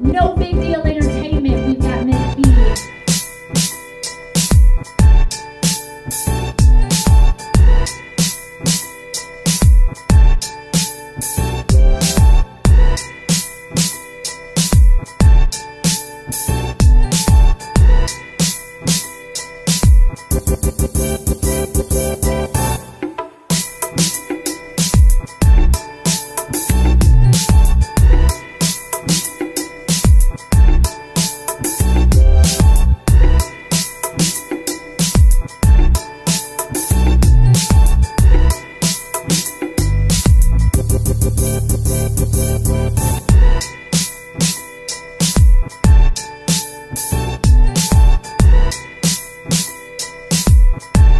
No big deal entertainment, we've got Miss B. Bye.